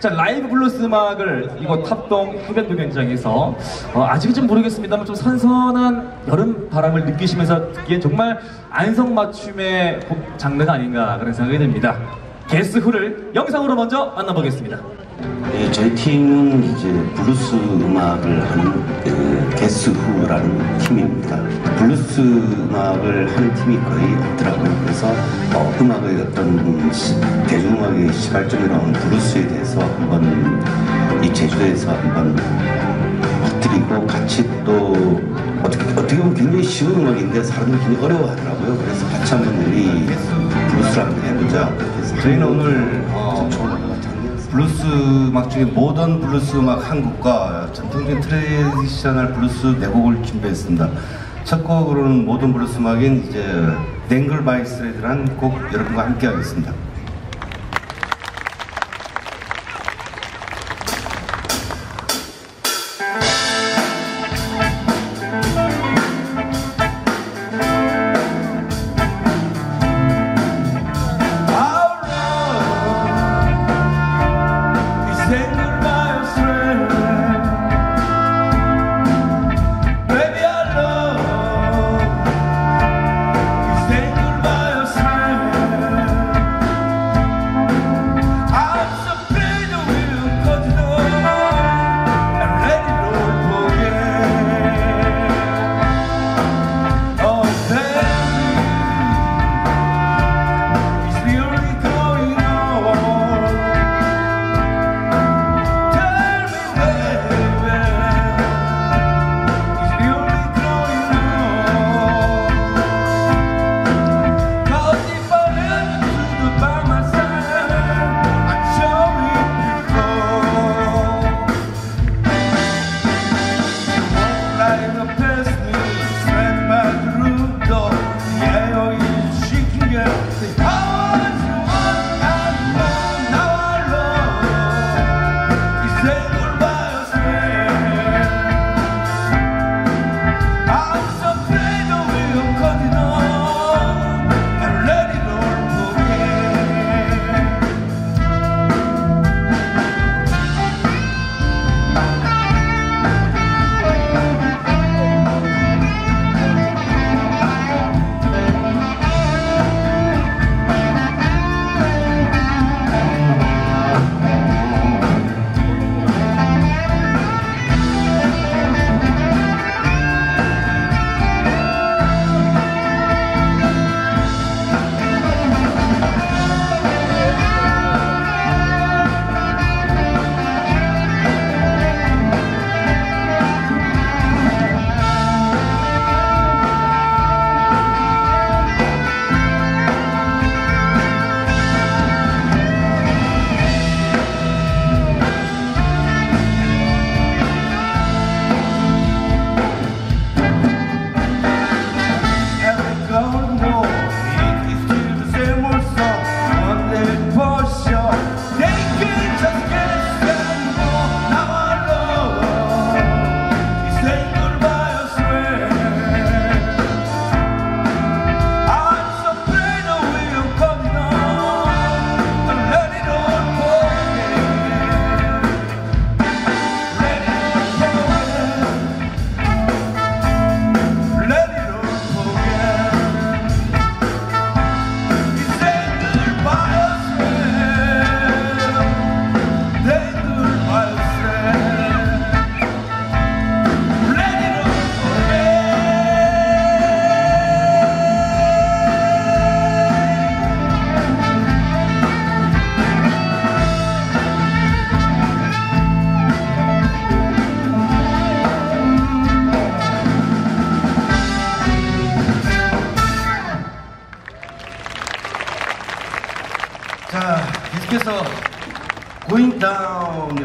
자 라이브 블루스 음악을 이곳 탑동 해변 공연장에서 어, 아직은 좀 모르겠습니다만 좀 선선한 여름 바람을 느끼시면서 듣기엔 정말 안성맞춤의 곡 장르가 아닌가 그런 생각이 듭니다. Guess Who를 영상으로 먼저 만나보겠습니다. 네, 저희 팀은 이제 블루스 음악을 하는 그 Guess Who라는 팀입니다. 블루스 음악을 하는 팀이 거의 없더라고요. 그래서 어, 음악의 어떤 시- 대중음악의 시발점이라는 블루스에 대해서 한번 이 제주도에서 한번 퍼뜨리고 같이 또 어떻게, 어떻게 보면 굉장히 쉬운 음악인데 사람들이 굉장히 어려워하더라고요. 그래서 같이 한번 우리 블루스를 한번 해보자. 저희는 오늘 어. 블루스 음악 중에 모던 블루스 음악 한 곡과 전통적인 traditional 블루스 네 곡을 준비했습니다. 첫 곡으로는 모던 블루스 음악인 이제 댕글 바이 스레드라는 곡 여러분과 함께 하겠습니다.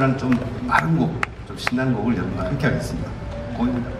Down이라는 좀 빠른 곡, 좀 신나는 곡을 여러분과 함께 하겠습니다. Thank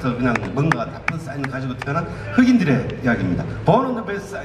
때부터 그냥 뭔가 나쁜 사인 가지고 태어난 흑인들의 이야기입니다. 버논드 벨사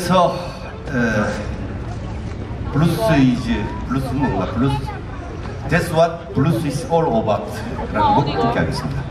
계속해서 에, 블루스 이즈 블루스 뭔가? 블루스 That's what blues is all about. 라는 곡 듣게 하겠습니다.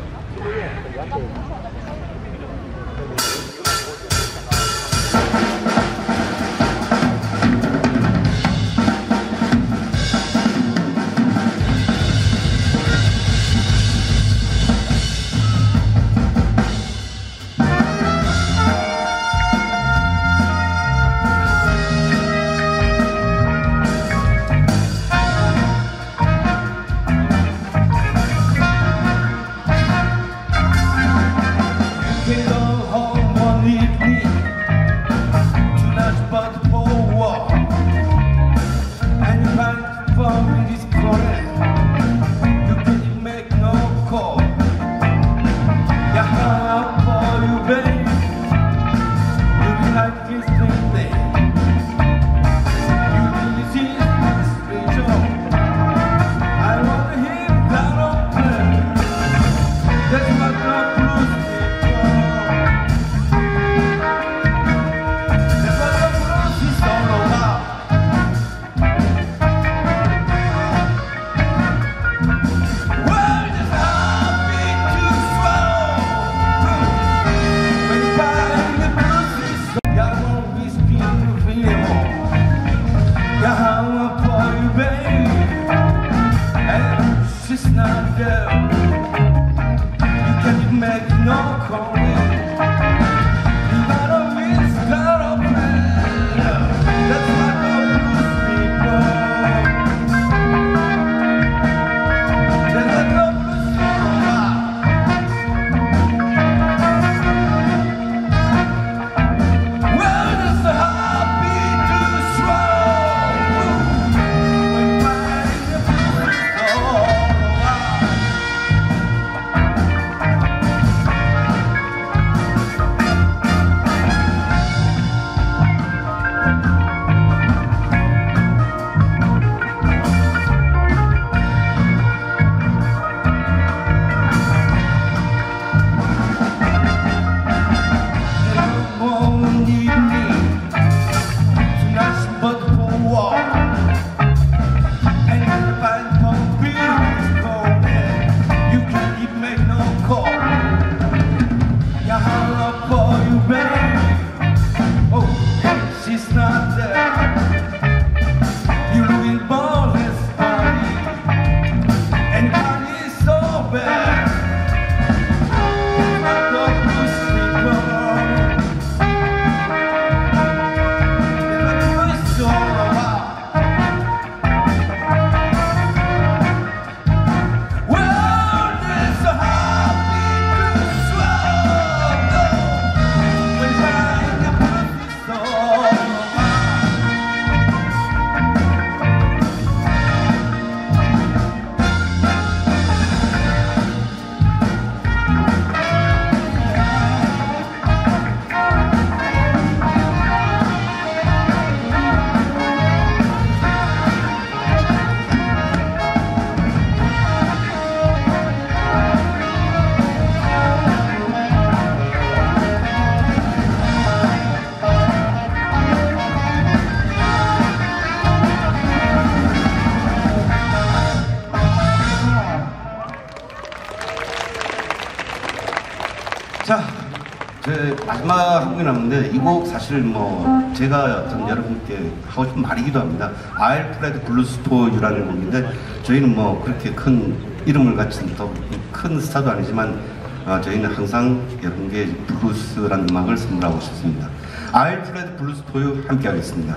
사실 뭐 제가 어떤 여러분께 하고 싶은 말이기도 합니다. I'll Play the Blues for You라는 곡인데 저희는 뭐 그렇게 큰 이름을 갖춘 또 큰 스타도 아니지만 어, 저희는 항상 여러분께 블루스라는 음악을 선물하고 싶습니다. I'll Play the Blues for You 함께 하겠습니다.